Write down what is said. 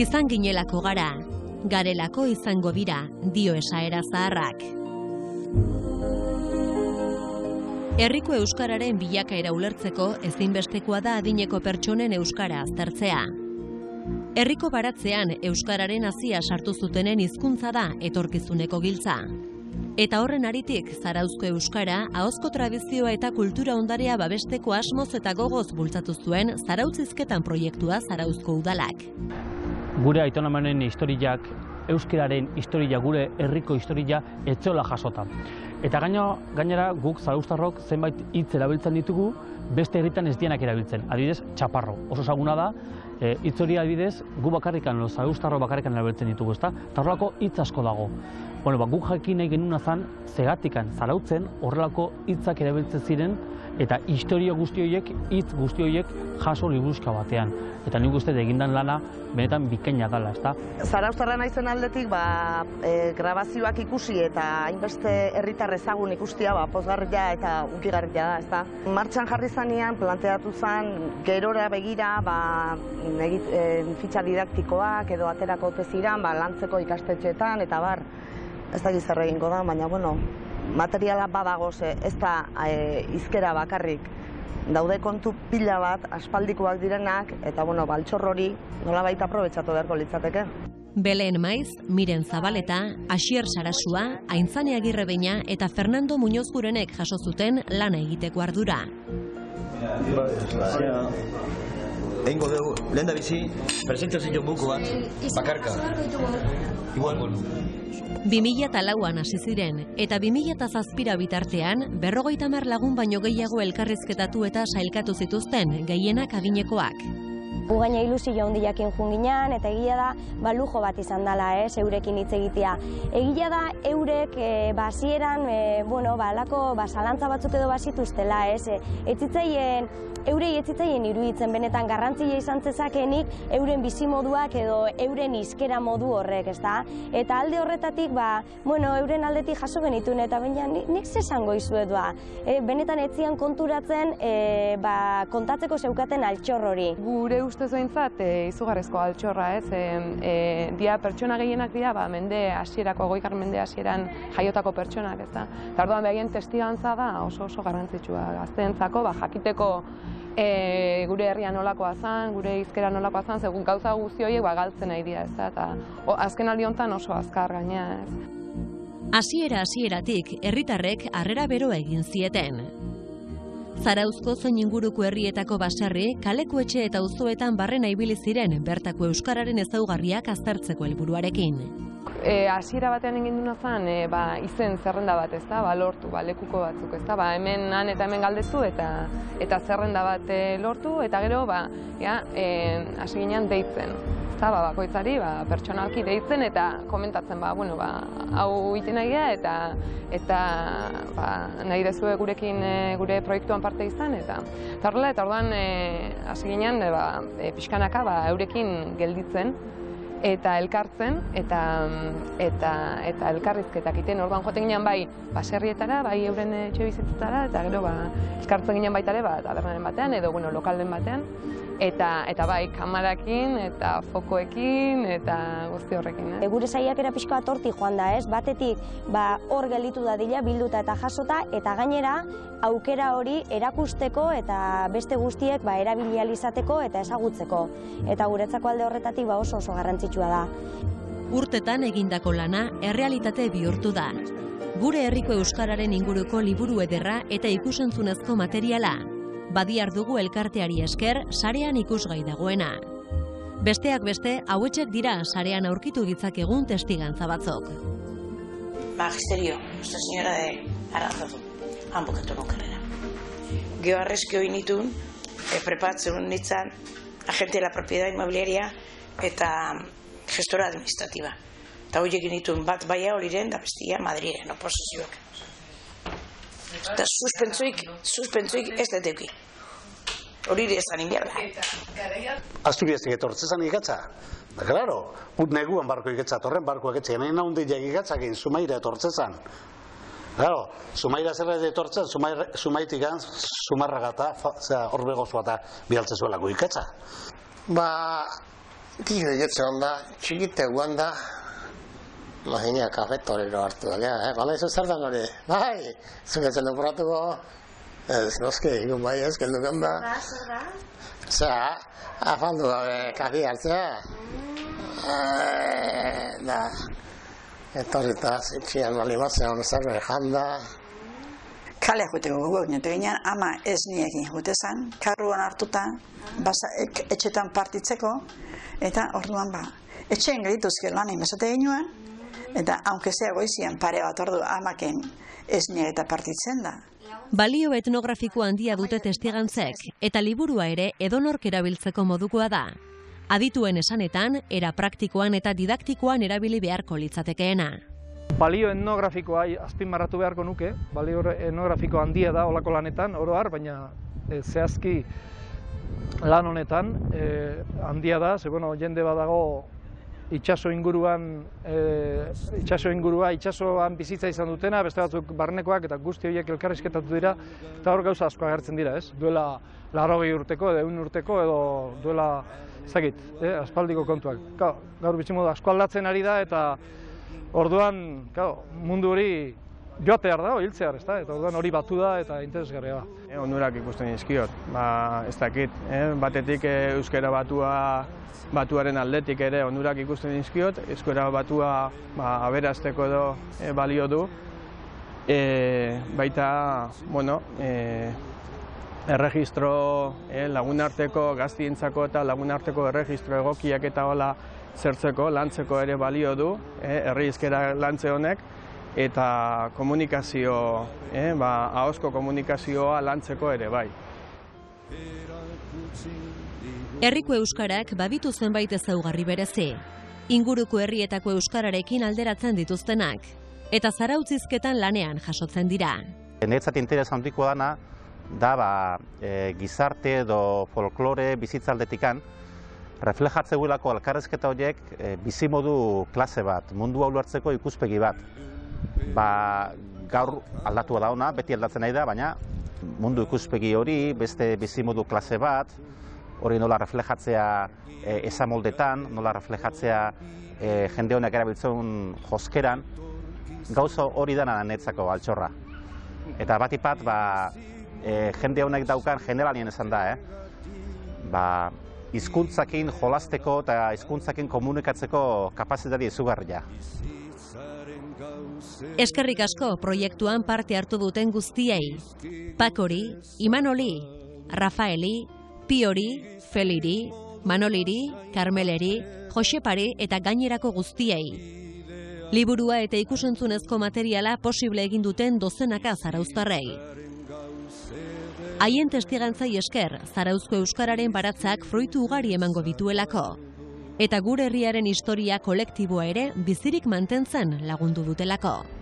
Izan ginelako gara, garelako izango dira, dio esaera zaharrak. Herriko euskararen bilakaera ulertzeko ezinbestekoa da adineko pertsonen euskara aztertzea. Herriko baratzean euskararen hasia sartu zutenen hizkuntza da etorkizuneko giltza. Eta horren aritik, Zarauzko Euskara, ahozko tradizioa eta kultura ondarea babesteko asmoz eta gogoz bultzatu zuen Zarautzizketan proiektua Zarauzko Udalak. Gure aitonomanen historiak, euskararen historia, gure herriko historia etzola jasota. Eta gaino, gainera guk Zarauztarrok zenbait hitz erabiltzen ditugu, beste herritan ez dienak erabiltzen. Adibidez, txaparro. Oso saguna da, e, hitz hori adibidez, gu bakarrikan, lo Zarauztarro bakarrikan erabiltzen ditugu, ezta? Eta horrelako hitz asko dago. Bueno, ba, guk jakin nahi genuna zan, zegatikan, zarautzen, horrelako hitzak erabiltzen ziren, eta historio guzti horiek, hitz guzti horiek jaso liburuska batean. Eta nik uste egindan lana benetan bikaina dela, ezta? Zarauztarra naizen aldetik, ba, e, grabazioak ikusi eta hainbeste herritar ezagun ikustia, ba, pozgarria eta ukigarria da, ezta? Martxan jarri zanean, planteatu zen, gerora begira, ba, egit, e, fitxa didaktikoak edo aterako teziran, ba, lantzeko ikastetxeetan, eta bar, ez da zer egingo da, baina, bueno, materiala badago ze, ez da e, izkera bakarrik. Daude kontu pila bat, aspaldikoak direnak, eta, bueno, baltxor hori nola baita aprobetsatu beharko litzateke. Belen Maiz, Miren Zabaleta, Asier Sarasua, Aintzane Agirre Beina eta Fernando Muñoz Gurenek jaso zuten lana egiteko ardura. Egingo dugu, lehen da bizi, presentazio buku bat, bakarka. Igual, bueno. 2004an hasi ziren eta 2007ra bitartean berrogeita lagun baino gehiago elkarrizketatu eta sailkatu zituzten gehienak adinekoak. Gu gaina ilusio handiakin junginan eta egia da ba lujo bat izan dela, eh, eurekin hitz egitea. Egia da eurek e, basieran e, bueno, ba alako ba zalantza batzuk edo basituztela, ez? E, etzitzaien eurei etzitzaien iruditzen benetan garrantzia izan zezakenik euren bizimoduak edo euren izkera modu horrek, ezta? Eta alde horretatik ba, bueno, euren aldetik jaso genitun eta baina nik ze esango izuet ba. E, benetan etzian konturatzen e, ba, kontatzeko zeukaten altxor hori. Gure ustez behintzat, e, izugarrezko altxorra, ez? E, e, dia pertsona gehienak dira, ba, mende hasierako goikar mende hasieran jaiotako pertsonak, ez da? Eta orduan behien testigantza da oso oso garrantzitsua gazteentzako, ba, jakiteko e, gure herria nolakoa zan, gure hizkera nolakoa zan, segun gauza guzti horiek ba, galtzen nahi dira, ez da? Eta azken aldi oso azkar gaina, ez? Hasiera hasieratik herritarrek harrera beroa egin zieten. Zarauzko zoin inguruko herrietako baserri, kaleko etxe eta auzoetan barrena ibili ziren bertako euskararen ezaugarriak aztertzeko helburuarekin. E, hasiera batean egin duna zen, e, ba, izen zerrenda bat, ez da, ba, lortu, ba, lekuko batzuk, ez da, ba, hemen han eta hemen galdetu eta eta zerrenda bat e, lortu, eta gero, ba, ja, e, hasi ginean deitzen, ez da, ba, bakoitzari, ba, pertsonalki deitzen eta komentatzen, ba, bueno, ba, hau iten nahi eta eta ba, nahi dezue gurekin e, gure proiektuan parte izan, eta eta horrela, eta orduan e, hasi ginean, e, ba, e, pixkanaka, ba, eurekin gelditzen, eta elkartzen eta eta eta elkarrizketak egiten. Orduan joten ginean bai baserrietara bai euren etxe bizitzetara eta gero ba elkartzen ginean baita ere ba tabernaren batean edo bueno lokalden batean eta eta bai kamarakin eta fokoekin eta guzti horrekin eh? Gure saiakera pixka bat hortik joan da, ez? Batetik, ba, hor gelditu dadila, bilduta eta jasota, eta gainera, aukera hori erakusteko eta beste guztiek ba, erabilializateko eta ezagutzeko. Eta guretzako alde horretatik ba, oso oso garrantzitsua da. Urtetan egindako lana errealitate bihurtu da. Gure herriko euskararen inguruko liburu ederra eta ikusentzunezko materiala. Badiar dugu elkarteari esker sarean ikusgai dagoena. Besteak beste, hauetxek dira sarean aurkitu ditzakegun testigantza batzok. Magisterio, Nuestra Señora de Aranzazu, han bukatu nun karrera. Geo arrezki hori nitun, e, prepatzen nintzen, agente de la propiedad inmobiliaria eta gestora administrativa. Eta horiek nituen bat baia horiren da bestia Madriren, oposizioak. Eta suspentzuik, suspentzuik ez dut euki. Hori ere esan inbiarda. Asturiazik etortze zan ikatza. Da, claro, ut neguan barko ikatza, torren barko ikatza, hemen haundi ikatzakin, sumaira etortze zan. Claro, sumaira zerra etortzen, sumaira, sumaitik gan, sumarra gata, zera, horbego zuata bialtze zuelako ikatza. Ba, Tio egetze onda, txikite guan da, Imagina, kafe torero hartu da, eh? Bala izo zer da nore, bai, zugetzen duporatuko, ez noske, igun bai ez, kendu ganda. Ba, zer da? Zera, afandu gabe kafe hartzea. Mm. Da, etorrita, zitxian bali batzea, hona zer janda. Kale juteko gugu, niote ginean, ama ez niekin jute karruan hartuta, basa, etxetan partitzeko, eta orduan ba, etxeen gehituzke lan mesate ginoen, eta aunque sea goizian pare bat ordu amaken ez eta partitzen da. Balio etnografiko handia dute testigantzek, eta liburua ere edonork erabiltzeko modukoa da. Adituen esanetan, era praktikoan eta didaktikoan erabili beharko litzatekeena. Balio etnografikoa azpimarratu beharko nuke, balio etnografiko handia da olako lanetan, oroar, baina e, zehazki lan honetan e, handia da, ze bueno, jende badago itxaso inguruan e, itxaso ingurua itxasoan bizitza izan dutena, beste batzuk barnekoak eta guzti horiek elkarrizketatu dira eta hor gauza asko agertzen dira, ez? Duela larrogei urteko edo un urteko edo duela ezagit, eh, aspaldiko kontuak. Gaur bizimodu asko aldatzen ari da eta orduan, ka, mundu hori joatear da, hiltzear, ez da? Eta orduan hori batu da eta interesgarria da. E, onurak ikusten dizkiot, ba, ez dakit, eh? batetik e, euskera batua batuaren aldetik ere onurak ikusten dizkiot, euskera batua ba, aberazteko edo e, balio du. E, baita, bueno, e, erregistro e, lagunarteko gaztientzako eta lagunarteko erregistro egokiak eta hola zertzeko, lantzeko ere balio du, e, herri lantze honek, eta komunikazio, eh, ba, ahozko komunikazioa lantzeko ere bai. Herriko euskarak babitu zenbait ezaugarri berezi. Inguruko herrietako euskararekin alderatzen dituztenak eta zarautzizketan lanean jasotzen dira. Netzat interes handikoa dana da ba, e, gizarte edo folklore bizitzaldetikan reflejatze guelako alkarrezketa horiek e, bizimodu klase bat, mundu hau ikuspegi bat ba, gaur aldatu da ona, beti aldatzen nahi da, baina mundu ikuspegi hori, beste bizimodu klase bat, hori nola reflejatzea e, esamoldetan, nola reflejatzea e, jende honek erabiltzen joskeran, gauza hori dana netzako altxorra. Eta bat ipat, ba, e, jende honek daukan generalien esan da, eh? ba, izkuntzakin jolasteko eta hizkuntzakin komunikatzeko kapazitari izugarria. Eskerrik asko proiektuan parte hartu duten guztiei. Pakori, Imanoli, Rafaeli, Piori, Feliri, Manoliri, Carmeleri, Josepari eta gainerako guztiei. Liburua eta ikusentzunezko materiala posible egin duten dozenaka zarauztarrei. Haien testigantzai esker, zarauzko euskararen baratzak fruitu ugari emango dituelako eta gure herriaren historia kolektiboa ere bizirik mantentzen lagundu dutelako.